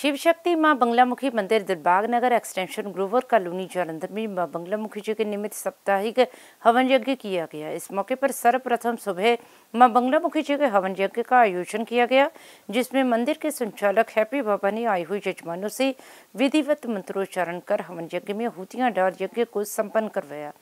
शिव शक्ति माँ बंगलामुखी मंदिर Dilbagh Nagar extension Grover colony Jalandhar में माँ बंगलामुखी जी के निमित्त साप्ताहिक हवन यज्ञ किया गया। इस मौके पर सर्वप्रथम सुबह माँ बंगलामुखी जी के हवन यज्ञ का आयोजन किया गया, जिसमें मंदिर के संचालक हैप्पी बाबा ने आई हुई यजमानों से विधिवत मंत्रोच्चारण कर हवन यज्ञ में हूतियाँ डाल यज्ञ को संपन्न करवाया।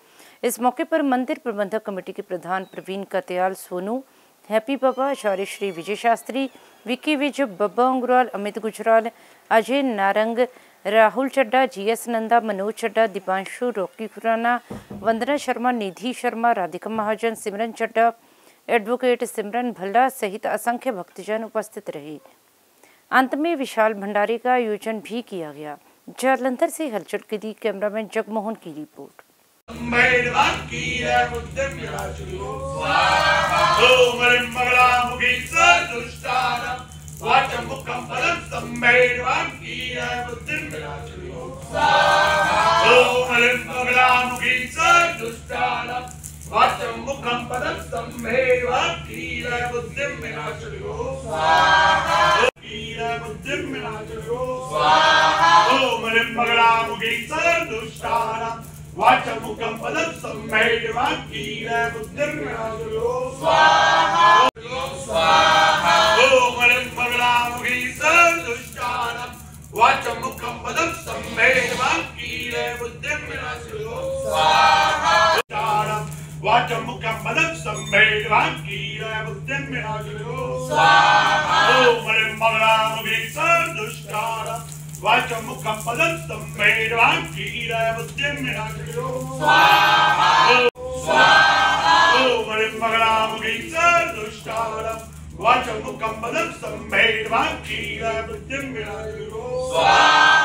इस मौके पर मंदिर प्रबंधक कमेटी के प्रधान प्रवीण कत्याल सोनू हैप्पी बाबा आचार्य श्री विजय शास्त्री विक्की विज बब्बा अंग्रवाल अमित गुजराल अजय नारंग राहुल चड्डा जीएस नंदा मनोज चड्डा दीपांशु रॉकी खुराना वंदना शर्मा निधि शर्मा राधिका महाजन सिमरन चड्डा एडवोकेट सिमरन भल्ला सहित असंख्य भक्तजन उपस्थित रहे। अंत में विशाल भंडारे का आयोजन भी किया गया। जालंधर से हलचल के दी कैमरामैन जगमोहन की रिपोर्ट। वाचमुखं पदं सम्मेर्वाङ्की बुद्धिर्विराजयो ॐ हलिं मङ्गलामुखी स दुष्टानं वाचमुखं पदं सम्मेर्वाङ्की बुद्धिं विनाशयो बुद्धिं विनाशयो ॐ हलिं मङ्गलामुखी स दुष्टानं वाचमुखं पदं सम्मेर्वाङ्की बुद्धिं विनाशयो வாச்சமுக்கம் பதம் சம்மே வாக்கீர புத்தெம்மினாகிலோ ஸ்வாஹா ஓம் மலம் மகராமவி சதுஷ்கார வாச்சமுக்கம் பதம் சம்மே வாக்கீர புத்தெம்மினாகிலோ ஸ்வாஹா ஸ்வாஹா ஓம் மலம் மகராமவி சதுஷ்கார வாச்சமுக்கம் பதம் சம்மே வாக்கீர புத்தெம்மினாகிலோ ஸ்வாஹா